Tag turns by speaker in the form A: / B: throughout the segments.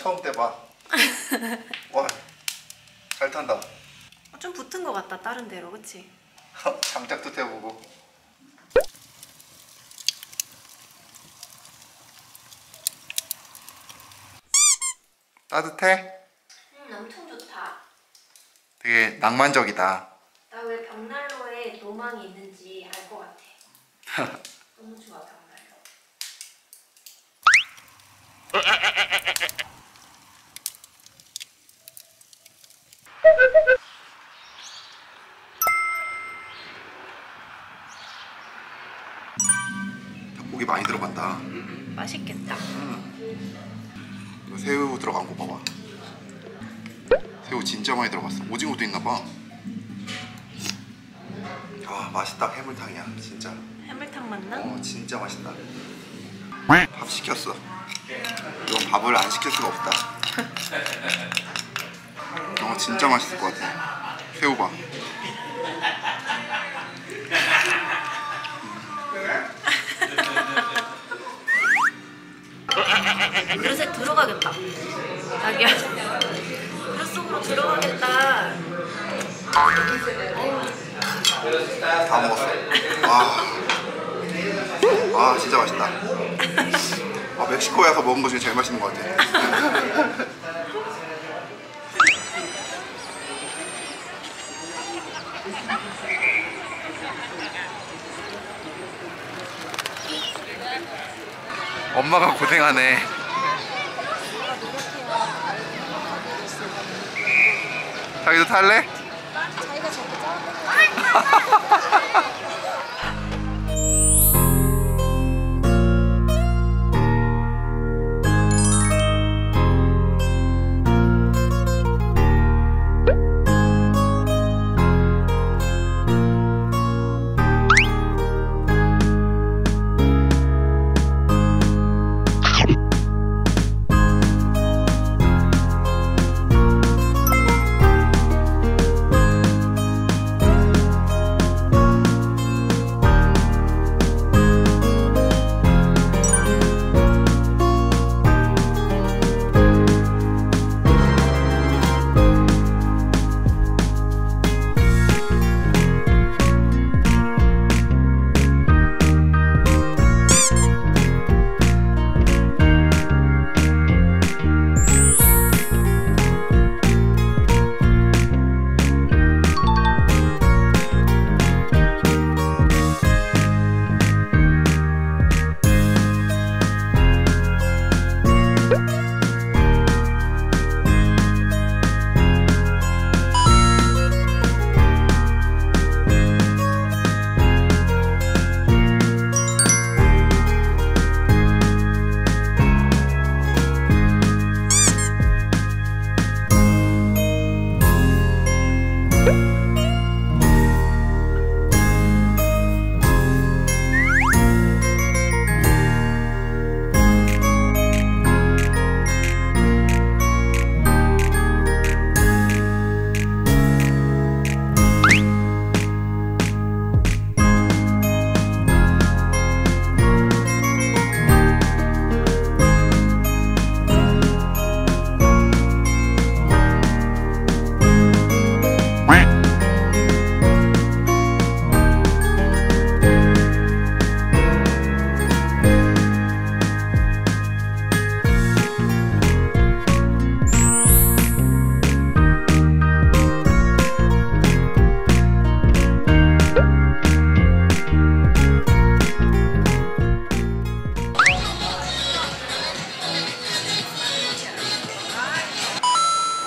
A: 처음 떼봐. 와, 잘 탄다.
B: 어, 좀 붙은 것 같다 다른 데로 그치?
A: 장작도 떼보고. 따뜻해?
B: 음 엄청 좋다
A: 되게 낭만적이다.
B: 나 왜 벽난로에 노망이 있는지 알 것 같아 너무 좋아 벽난로 맛있겠다
A: 이거 새우 들어간 거 봐봐. 새우 진짜 많이 들어갔어. 오징어도 있나 봐. 아 맛있다 해물탕이야 진짜.
B: 해물탕 맞나?
A: 어 진짜 맛있다. 밥 시켰어. 이건 밥을 안 시킬 수가 없다. 어 진짜 맛있을 것 같아. 새우 봐.
B: 그릇에 들어가겠다 자기야 그릇 속으로 들어가겠다
A: 다 먹었어. 아, 아 진짜 맛있다. 아, 멕시코에 와서 먹은 거 중에 제일 맛있는 것 같아. 엄마가 고생하네. 자기도 탈래?
C: 자기가 저기 짜는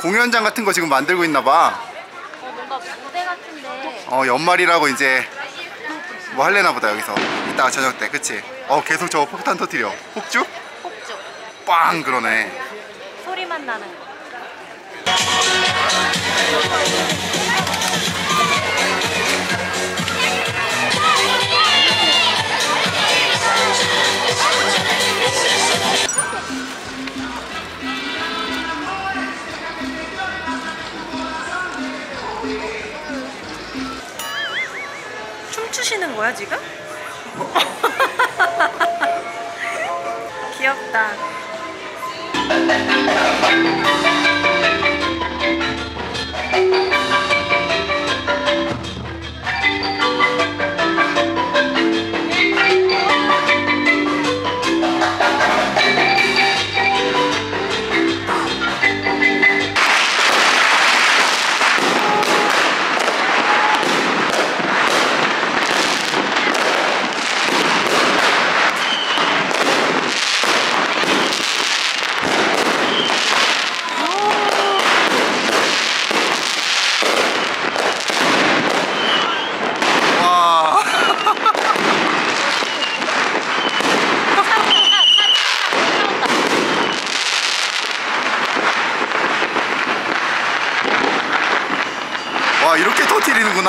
A: 공연장 같은 거 지금 만들고 있나 봐.
C: 어, 뭔가 무대 같은데
A: 어, 연말이라고 이제 뭐 할래나 보다 여기서. 이따가 저녁 때, 그치? 어, 계속 저거 폭탄 터뜨려. 폭죽?
C: 폭죽
A: 빵! 그러네.
C: 소리만 나는 거.
B: tá?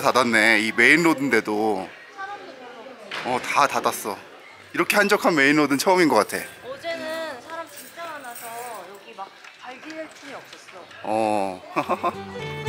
B: 다
A: 닫았네. 이 main road인데도 어 다 닫았어. 이렇게 한적한 main road는 처음인 것 같아.
C: 어제는 사람 진짜 많아서 여기 막 발디딜 틈이 없었어.
A: 어.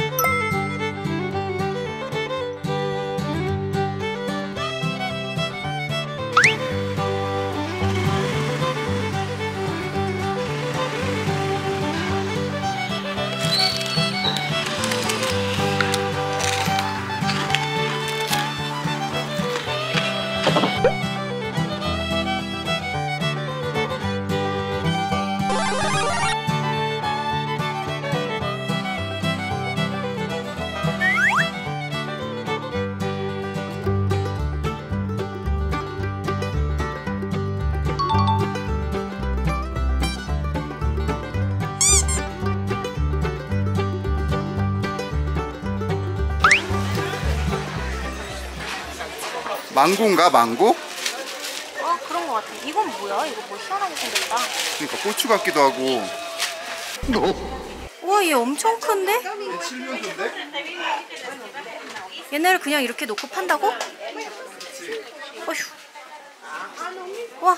A: 망고인가 망고?
C: 어 그런 거 같아. 이건 뭐야? 이거 뭐 희한하게 생겼다.
A: 그러니까 고추 같기도 하고.
C: 우와 얘 엄청 큰데? 얘네를 그냥 이렇게 놓고 판다고? 어휴. 와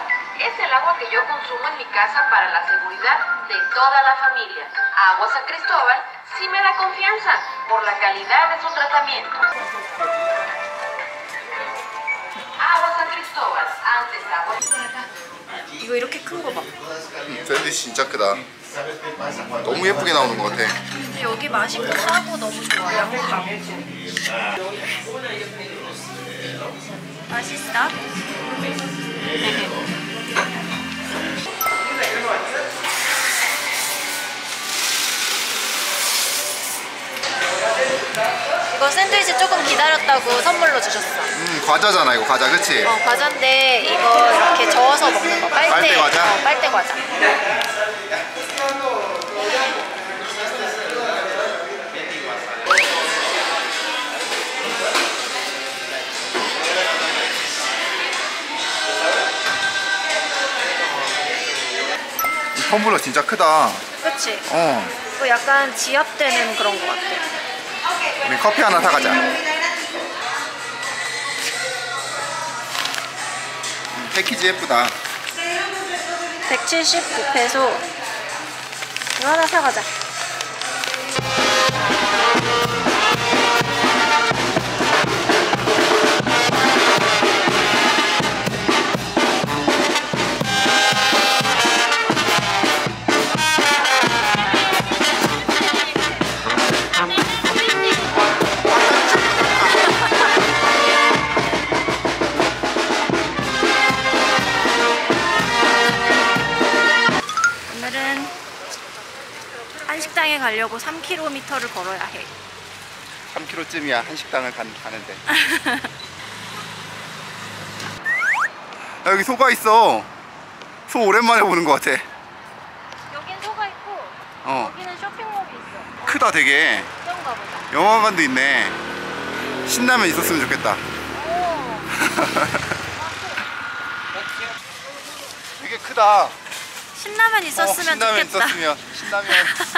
D: es el agua que yo consumo en mi casa para la seguridad de toda la familia. Agua San Cristóbal sí me da confianza por la calidad de su tratamiento. Agua San Cristóbal, antes agua.
C: 이거 이렇게 큰 거 봐.
A: 샌드위치 진짜 크다. 너무 예쁘게 나오는 것 같아.
C: 근데 여기 맛있고 싸고 너무 좋아. 양도 많고. 맛있어? 샌드위치 조금 기다렸다고 선물로 주셨어.
A: 음 과자잖아 이거 과자 그치?
C: 어, 과자인데 이거 이렇게 저어서 먹는 거. 빨대,
A: 빨대 과자?
C: 어, 빨대 과자.
A: 이 텀블러 진짜 크다.
C: 그치?
A: 어.
C: 약간 지압되는 그런 거 같아.
A: 우리 커피 하나 사가자. 음, 패키지 예쁘다.
C: 179페소. 이거 하나 사가자. 가려고 3km를 걸어야 해.
A: 3km쯤이야. 한 식당을 간, 가는데. 야, 여기 소가 있어. 소 오랜만에 보는 것 같아.
C: 여긴 소가 있고
A: 어.
C: 여기는 쇼핑몰이 있어.
A: 크다 되게.
C: 그런가 보다.
A: 영화관도 있네. 신라면 있었으면 좋겠다.
C: 오.
A: 되게 크다.
C: 신라면 있었으면
A: 어, 신라면
C: 좋겠다.
A: 있었으면. 신라면